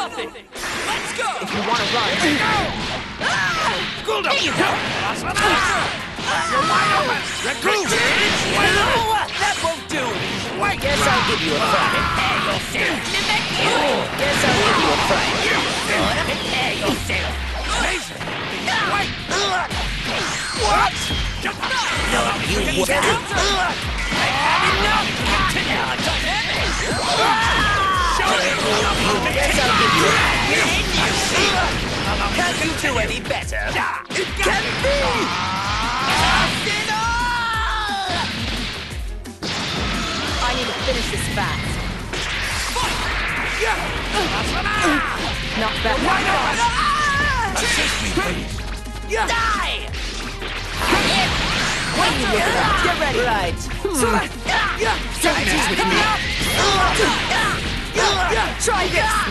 nothing. Let's go. If you want to run, ah! Cool down. Here you go. You're wide open. Recruit. Uh, that won't do. I guess I'll give you a. Guess I'll give you a. Amazing. Wait. What? You Get what? out. Guess I'll give you Can you do any better? It can be. I need to finish this fast. Not bad. Wide open. Assist me, please. Die! You. Get ready. Right. Yeah.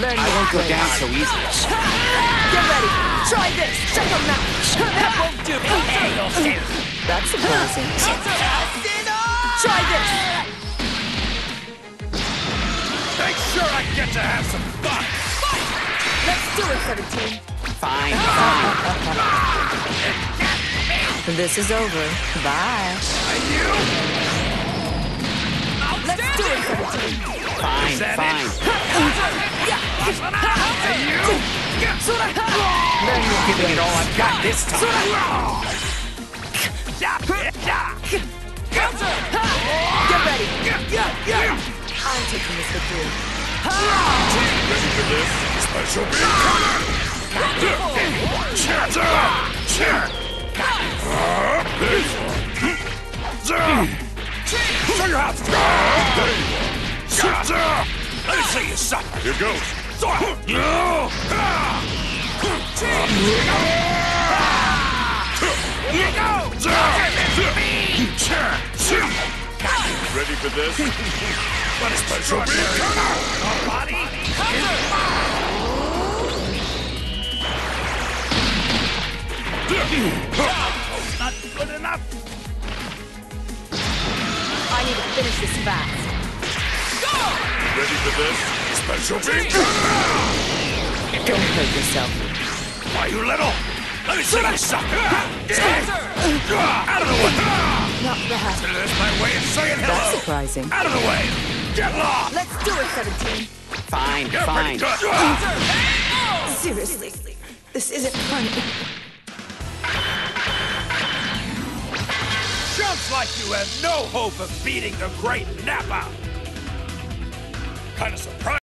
This. Learn I won't go down so easily. Get ready. Try this. Check them out. That won't do. That's surprising. Try this. Make sure I get to have some fun. Let's do it, 17. Fine, fine. This is over. Bye. And you? Let's do it, 17. Fine, that fine. Got this time. Get ready. Yeah. I'm taking this with you. Ready for this? Special beam cannon! Chatter! Chatter! Show your house! There you are! Chatter! Let me you suffer! Here goes! Here go! Ready for this? What a special! Body! Not good enough! I need to finish this fast. Go! Ready for this? Special beam! Don't hurt yourself. Why, you little? Let me see you suck! Out of the way! Not bad. That's my way of saying That's hello! surprising. Out of the way! Get lost! Let's do it, 17. Fine, You're pretty fine. good! Seriously, this isn't funny. Sounds like you have no hope of beating the great Nappa! Kinda surprised.